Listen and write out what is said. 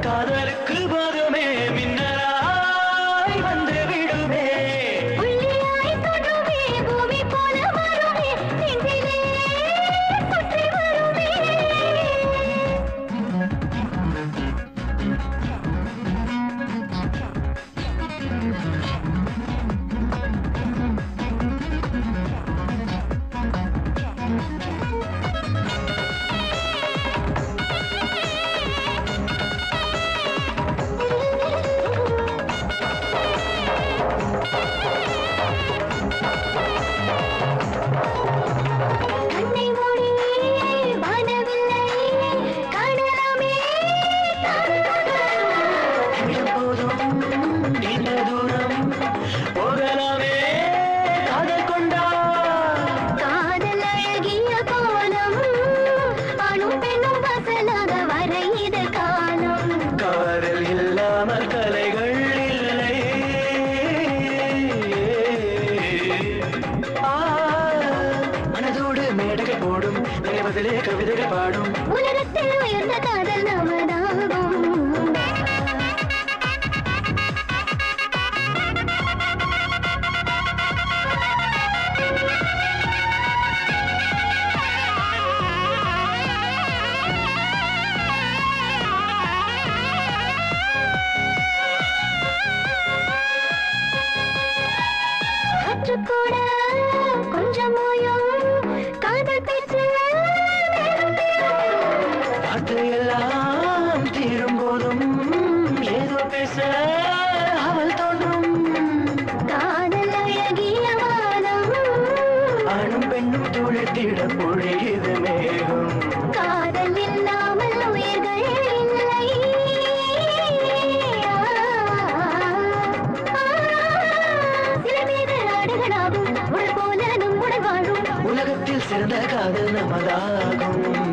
காதலுக்கு நினைவதிலே கவிதைகள் பாடும். உலகத்தில் உயர்ந்த காதல் நமதாகும் காற்றுக்கூட கொஞ்சம் ஓயும் காதல் பேச்சு வார்த்தையெல்லாம் தீரும் போதும் ஏதோ பேச அவள் தோன்றும். காதல் அழகிய வானம். ஆணும் பெண்ணும் துளிர்த்திட பொழியுது மேகம். காதல் இல்லாமல் உயிர்கள் இல்லை. உலகத்தில் சிறந்த காதல் நமதாகும்.